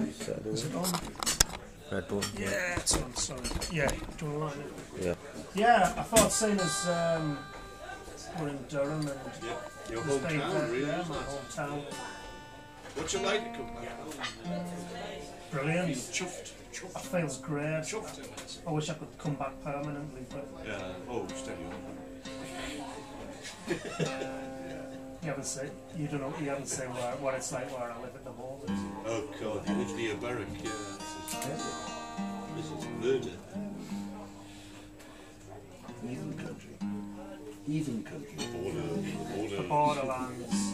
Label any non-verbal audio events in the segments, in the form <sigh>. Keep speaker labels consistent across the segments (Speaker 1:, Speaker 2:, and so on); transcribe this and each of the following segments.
Speaker 1: Is it on?
Speaker 2: Red Bull.
Speaker 1: Yeah, it's on, sorry. Yeah, do you want to line it?
Speaker 2: Yeah.
Speaker 1: Yeah, I thought seeing as um, we're in Durham and
Speaker 3: Yeah, your hometown,
Speaker 1: there,
Speaker 3: really.
Speaker 1: yeah, my
Speaker 3: it?
Speaker 1: hometown.
Speaker 3: What's it like to come back home?
Speaker 1: Brilliant.
Speaker 3: Chuffed,
Speaker 1: It
Speaker 3: chuffed,
Speaker 1: feels great.
Speaker 3: chuffed. it is.
Speaker 1: I wish I could come back permanently, but
Speaker 3: Yeah. Oh, steady on. <laughs>
Speaker 1: you haven't seen, you don't know, you haven't seen where, what it's like where I live at the moment.
Speaker 3: Oh God, you live near Berwick. Yeah, this is, this is murder.
Speaker 4: Heathen country. Heathen country.
Speaker 3: Border, border.
Speaker 1: The. Borderlands.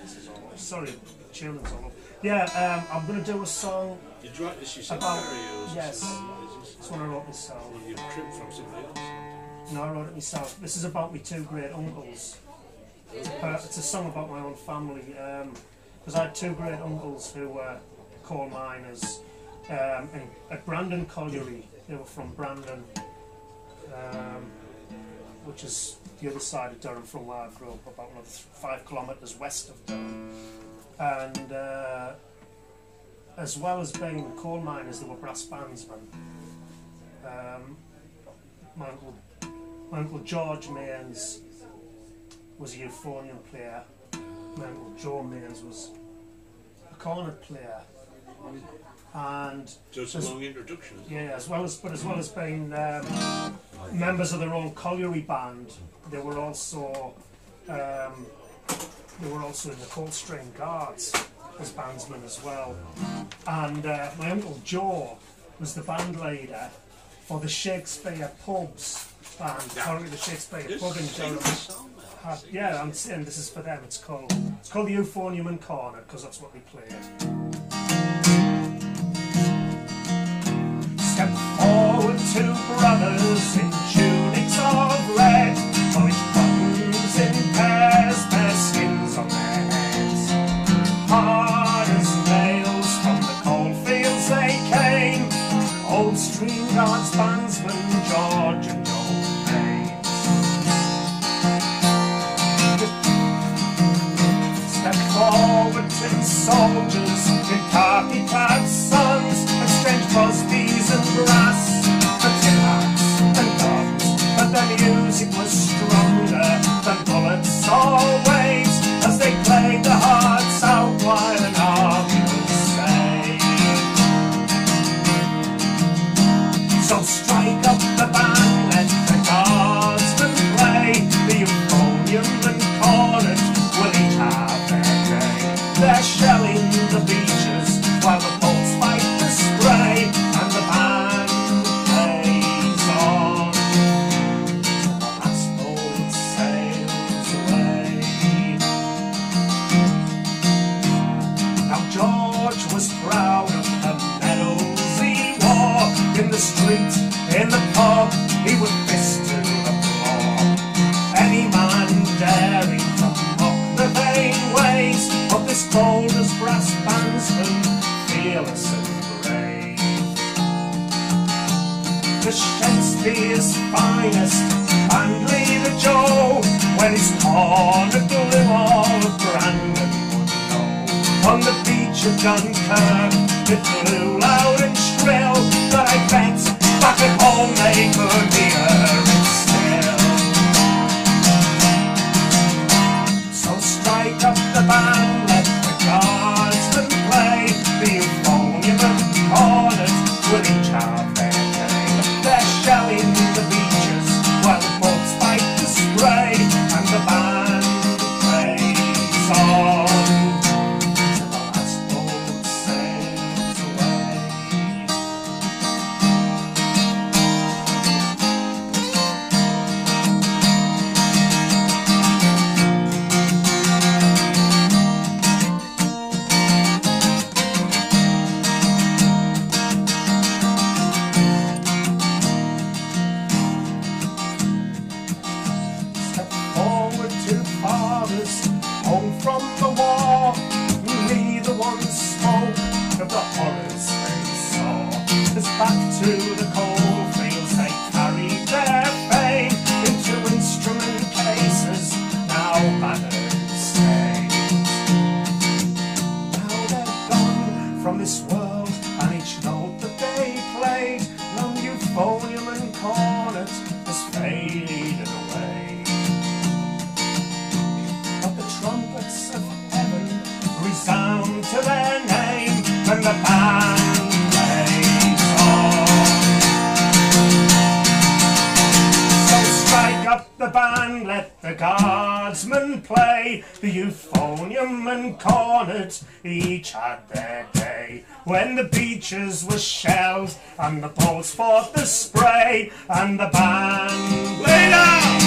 Speaker 1: This is all, sorry, children's all over. Yeah, um, I'm going to do a song.
Speaker 3: Did you write this yourself,
Speaker 1: About-
Speaker 3: Harry, or is
Speaker 1: yes.
Speaker 3: this, is
Speaker 1: one I wrote myself.
Speaker 3: this you tripped from somebody else?
Speaker 1: No, I wrote it myself. This is about my two great uncles. It's a, it's a song about my own family. Because I had two great uncles who were coal miners um, in, at Brandon Colliery. They were from Brandon, um, which is the other side of Durham from where I grew up, about another five kilometres west of Durham. And uh, as well as being coal miners, they were brass bandsmen. Um, my uncle my uncle George Mains was a euphonium player. My uncle Joe Mains was a cornet player. And
Speaker 3: So it's a long introduction.
Speaker 1: Yeah, as well as but as well as being um, members of their own colliery band, they were also um, they were also in the Coldstream Guards as bandsmen as well. And uh, my uncle Joe was the band leader for the Shakespeare Pubs band, currently the Shakespeare Pub in Durham.
Speaker 3: this song, man.
Speaker 1: Uh, yeah, I'm saying this is for them. It's called it's called the Euphonium and Cornet because that's what they played. Step forward, two brothers soldiers with khaki-clad when his cornet blew of Brandon. On the beach of Dunkirk, it blew loud and shrill, but I bet back at home they could the horrors they saw. As back to the coal fields they carried their fame into instrument cases, now battered stains. Now they're gone from this world, and each note that they played, long euphonium and cornet, has faded away. But the trumpets of heaven resound to their name the band. So strike up the band, let the guardsmen play. The euphonium and cornet each had their day. When the beaches were shelled and the boats fought the spray, and the band played on.